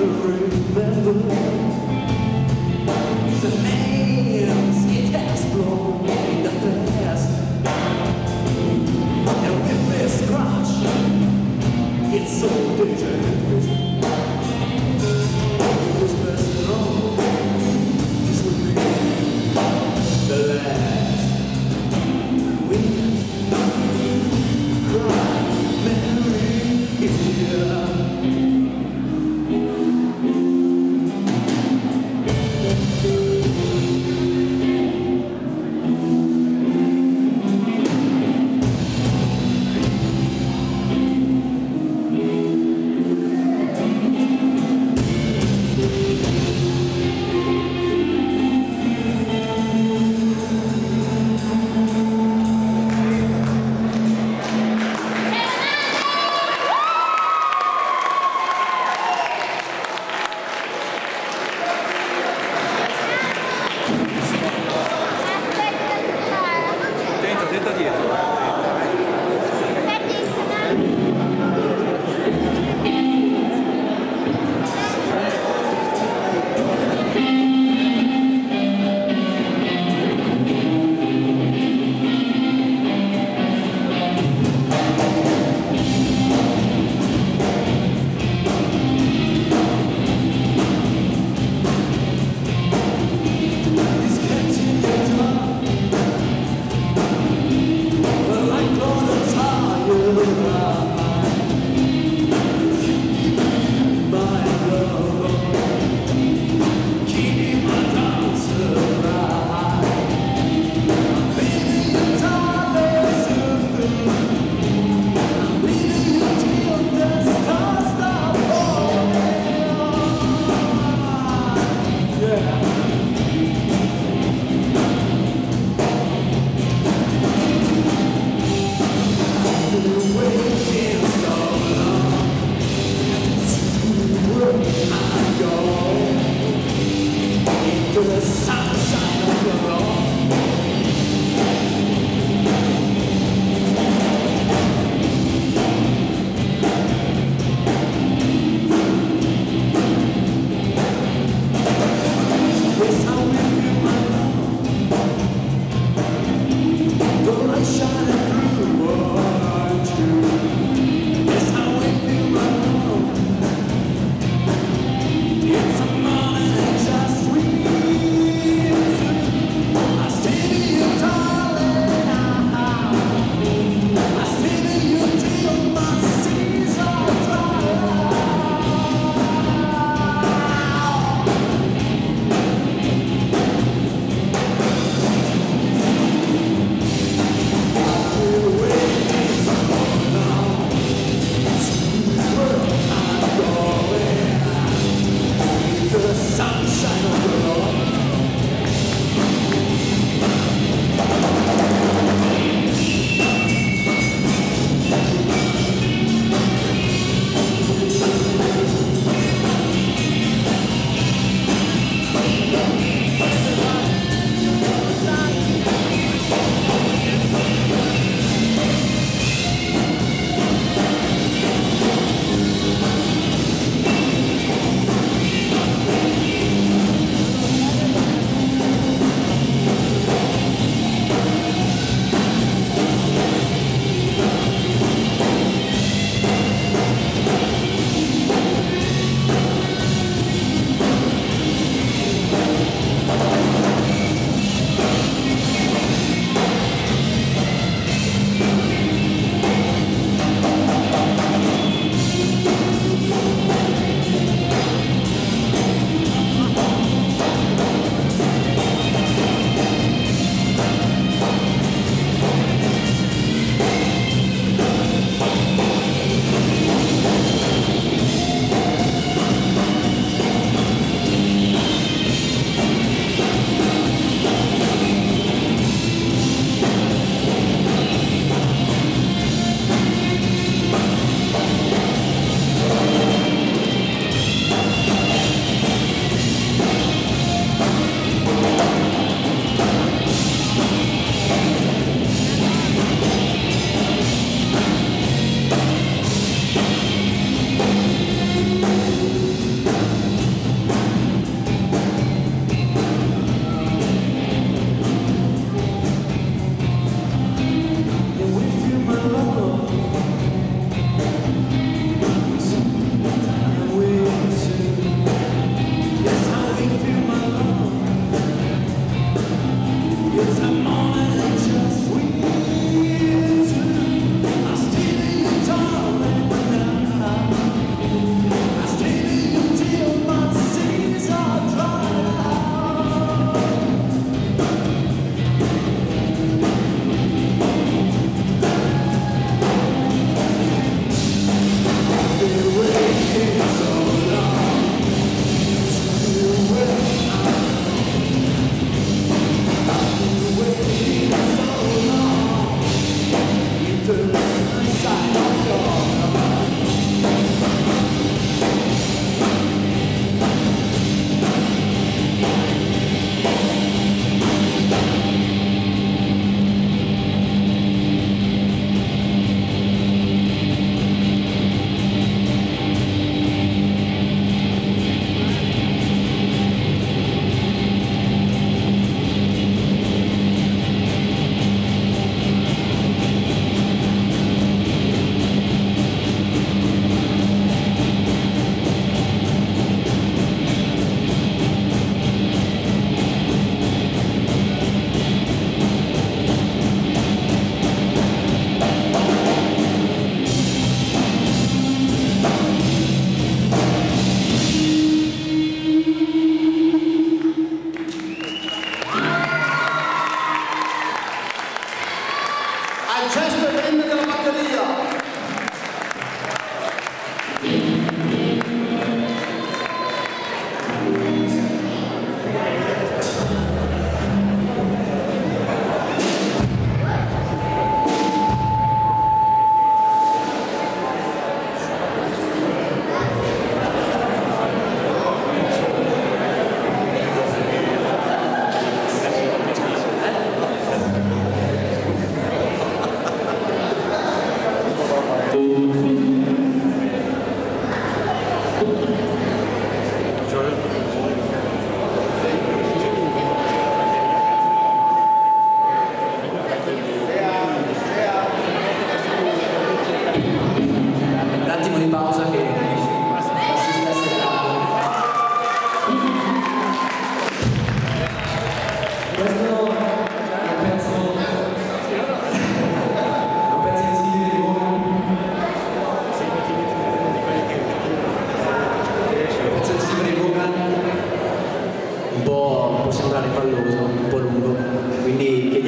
the fruit.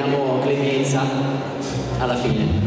Chiediamo clemenza alla fine.